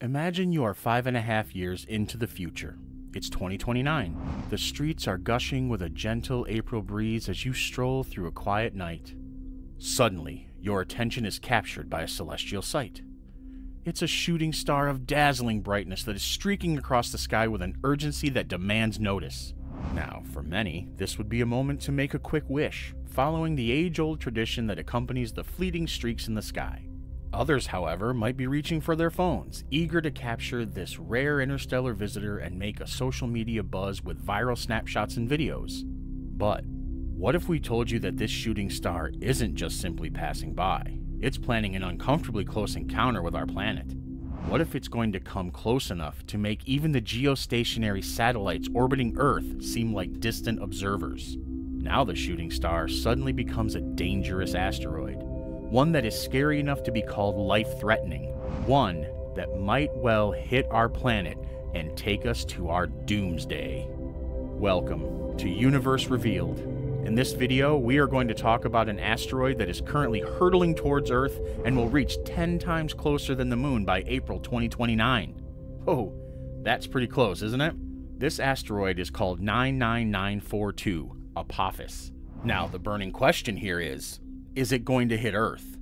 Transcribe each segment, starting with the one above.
Imagine you are five and a half years into the future. It's 2029. The streets are gushing with a gentle April breeze as you stroll through a quiet night. Suddenly, your attention is captured by a celestial sight. It's a shooting star of dazzling brightness that is streaking across the sky with an urgency that demands notice. Now, for many, this would be a moment to make a quick wish, following the age old tradition that accompanies the fleeting streaks in the sky. Others, however, might be reaching for their phones, eager to capture this rare interstellar visitor and make a social media buzz with viral snapshots and videos. But what if we told you that this shooting star isn't just simply passing by? It's planning an uncomfortably close encounter with our planet. What if it's going to come close enough to make even the geostationary satellites orbiting Earth seem like distant observers? Now the shooting star suddenly becomes a dangerous asteroid one that is scary enough to be called life threatening, one that might well hit our planet and take us to our doomsday. Welcome to YOUniverse Revealed. In this video, we are going to talk about an asteroid that is currently hurtling towards Earth and will reach 10 times closer than the Moon by April 2029. Oh, that's pretty close, isn't it? This asteroid is called 99942, Apophis. Now, the burning question here is is it going to hit Earth?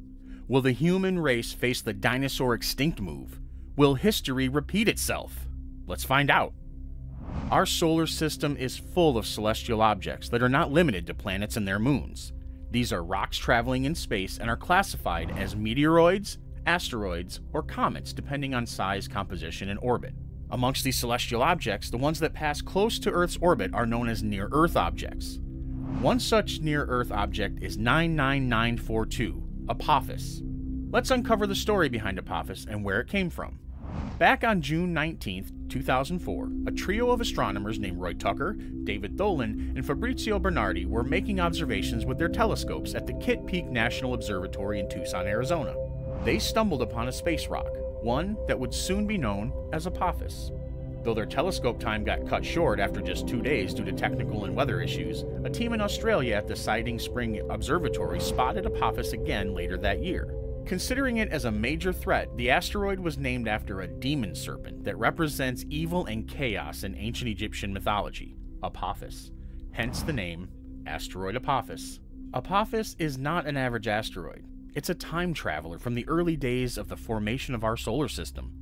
Will the human race face the dinosaur extinct move? Will history repeat itself? Let's find out. Our solar system is full of celestial objects that are not limited to planets and their moons. These are rocks traveling in space and are classified as meteoroids, asteroids, or comets depending on size, composition, and orbit. Amongst these celestial objects, the ones that pass close to Earth's orbit are known as near Earth objects. One such near Earth object is 99942, Apophis. Let's uncover the story behind Apophis and where it came from. Back on June 19, 2004, a trio of astronomers named Roy Tucker, David Tholen, and Fabrizio Bernardi were making observations with their telescopes at the Kitt Peak National Observatory in Tucson, Arizona. They stumbled upon a space rock, one that would soon be known as Apophis. Though their telescope time got cut short after just two days due to technical and weather issues, a team in Australia at the Siding Spring Observatory spotted Apophis again later that year. Considering it as a major threat, the asteroid was named after a demon serpent that represents evil and chaos in ancient Egyptian mythology, Apophis. Hence the name Asteroid Apophis. Apophis is not an average asteroid. It's a time traveler from the early days of the formation of our solar system.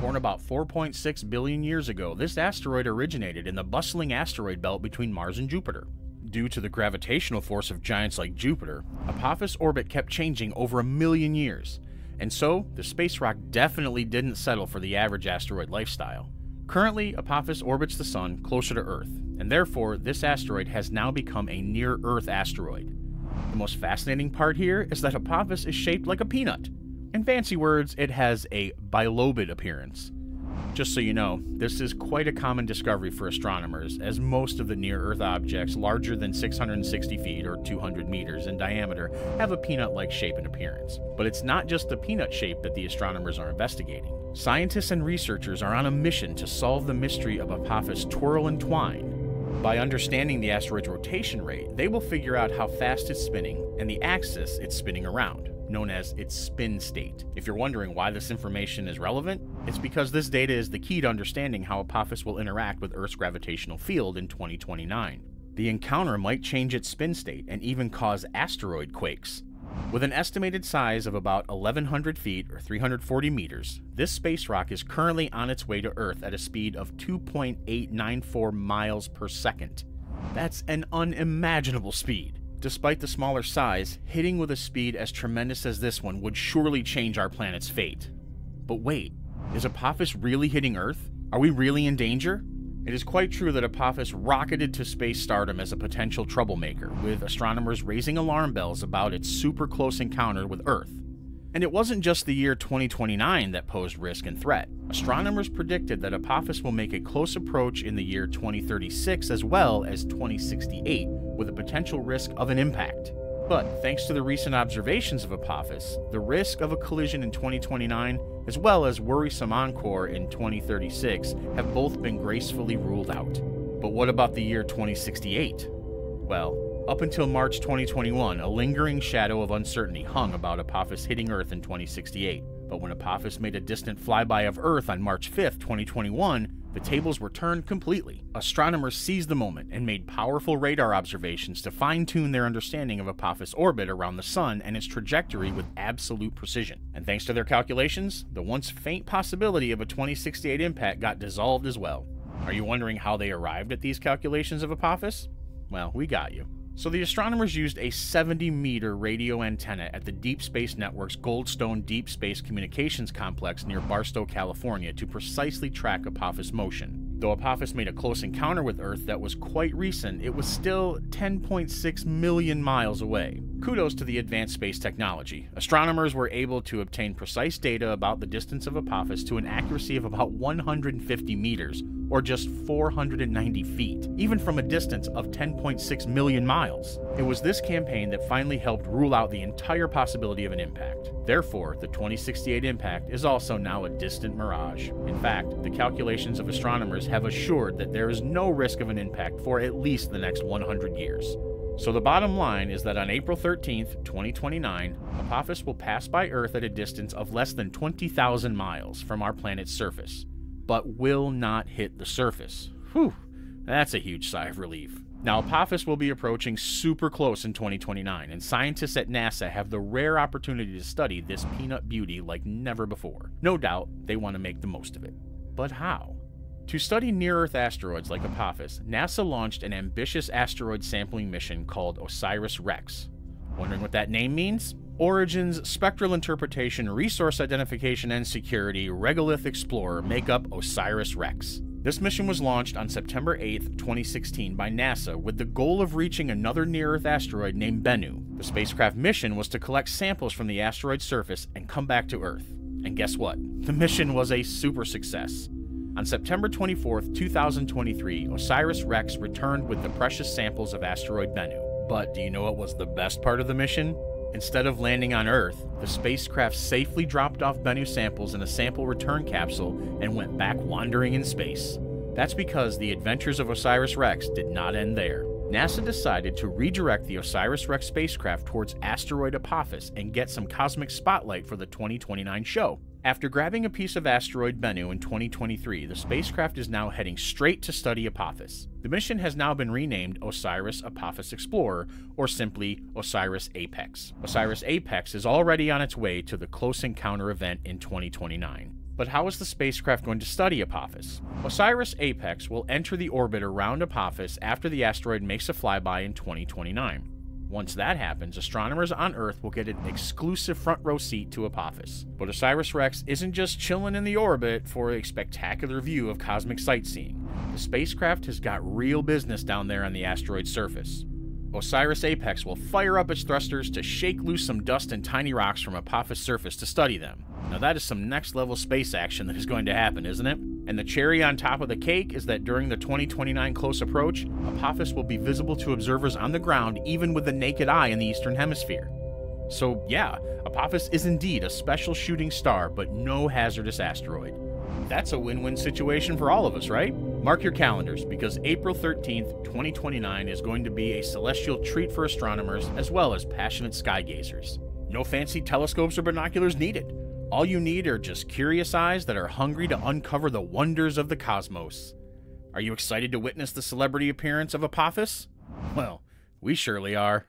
Born about 4.6 billion years ago, this asteroid originated in the bustling asteroid belt between Mars and Jupiter. Due to the gravitational force of giants like Jupiter, Apophis' orbit kept changing over a million years, and so the space rock definitely didn't settle for the average asteroid lifestyle. Currently, Apophis orbits the Sun closer to Earth, and therefore this asteroid has now become a near Earth asteroid. The most fascinating part here is that Apophis is shaped like a peanut, in fancy words, it has a bilobed appearance. Just so you know, this is quite a common discovery for astronomers, as most of the near Earth objects larger than 660 feet or 200 meters in diameter have a peanut like shape and appearance. But it's not just the peanut shape that the astronomers are investigating. Scientists and researchers are on a mission to solve the mystery of Apophis' twirl and twine. By understanding the asteroid's rotation rate, they will figure out how fast it's spinning and the axis it's spinning around known as its spin state. If you're wondering why this information is relevant, it's because this data is the key to understanding how Apophis will interact with Earth's gravitational field in 2029. The encounter might change its spin state and even cause asteroid quakes. With an estimated size of about 1,100 feet or 340 meters, this space rock is currently on its way to Earth at a speed of 2.894 miles per second. That's an unimaginable speed. Despite the smaller size, hitting with a speed as tremendous as this one would surely change our planet's fate. But wait, is Apophis really hitting Earth? Are we really in danger? It is quite true that Apophis rocketed to space stardom as a potential troublemaker, with astronomers raising alarm bells about its super close encounter with Earth. And it wasn't just the year 2029 that posed risk and threat. Astronomers predicted that Apophis will make a close approach in the year 2036 as well as 2068, with a potential risk of an impact. But thanks to the recent observations of Apophis, the risk of a collision in 2029, as well as worrisome encore in 2036, have both been gracefully ruled out. But what about the year 2068? Well, up until March 2021, a lingering shadow of uncertainty hung about Apophis hitting Earth in 2068. But when Apophis made a distant flyby of Earth on March 5, 2021, the tables were turned completely. Astronomers seized the moment and made powerful radar observations to fine tune their understanding of Apophis' orbit around the Sun and its trajectory with absolute precision. And thanks to their calculations, the once faint possibility of a 2068 impact got dissolved as well. Are you wondering how they arrived at these calculations of Apophis? Well, we got you. So the astronomers used a 70 meter radio antenna at the Deep Space Network's Goldstone Deep Space Communications Complex near Barstow, California to precisely track Apophis motion. Though Apophis made a close encounter with Earth that was quite recent, it was still 10.6 million miles away. Kudos to the advanced space technology. Astronomers were able to obtain precise data about the distance of Apophis to an accuracy of about 150 meters, or just 490 feet, even from a distance of 10.6 million miles. It was this campaign that finally helped rule out the entire possibility of an impact. Therefore, the 2068 impact is also now a distant mirage. In fact, the calculations of astronomers have assured that there is no risk of an impact for at least the next 100 years. So the bottom line is that on April 13th, 2029, Apophis will pass by Earth at a distance of less than 20,000 miles from our planet's surface but will not hit the surface. Whew, that's a huge sigh of relief. Now, Apophis will be approaching super close in 2029, and scientists at NASA have the rare opportunity to study this peanut beauty like never before. No doubt they want to make the most of it. But how? To study near Earth asteroids like Apophis, NASA launched an ambitious asteroid sampling mission called OSIRIS REx. Wondering what that name means? Origins, Spectral Interpretation, Resource Identification and Security, Regolith Explorer make up OSIRIS REx. This mission was launched on September 8, 2016 by NASA with the goal of reaching another near-Earth asteroid named Bennu. The spacecraft mission was to collect samples from the asteroid's surface and come back to Earth. And guess what? The mission was a super success. On September 24, 2023, OSIRIS REx returned with the precious samples of asteroid Bennu. But do you know what was the best part of the mission? Instead of landing on Earth, the spacecraft safely dropped off Bennu samples in a sample return capsule and went back wandering in space. That's because the adventures of OSIRIS REx did not end there. NASA decided to redirect the OSIRIS REx spacecraft towards asteroid Apophis and get some cosmic spotlight for the 2029 show. After grabbing a piece of asteroid Bennu in 2023, the spacecraft is now heading straight to study Apophis. The mission has now been renamed OSIRIS Apophis Explorer, or simply OSIRIS Apex. OSIRIS Apex is already on its way to the Close Encounter event in 2029. But how is the spacecraft going to study Apophis? OSIRIS Apex will enter the orbit around Apophis after the asteroid makes a flyby in 2029. Once that happens, astronomers on Earth will get an exclusive front row seat to Apophis. But OSIRIS REx isn't just chilling in the orbit for a spectacular view of cosmic sightseeing. The spacecraft has got real business down there on the asteroid's surface. Osiris Apex will fire up its thrusters to shake loose some dust and tiny rocks from Apophis' surface to study them. Now that is some next level space action that is going to happen, isn't it? And the cherry on top of the cake is that during the 2029 close approach, Apophis will be visible to observers on the ground even with the naked eye in the eastern hemisphere. So yeah, Apophis is indeed a special shooting star, but no hazardous asteroid. That's a win-win situation for all of us, right? Mark your calendars because April 13th, 2029 is going to be a celestial treat for astronomers as well as passionate sky gazers. No fancy telescopes or binoculars needed. All you need are just curious eyes that are hungry to uncover the wonders of the cosmos. Are you excited to witness the celebrity appearance of Apophis? Well, we surely are.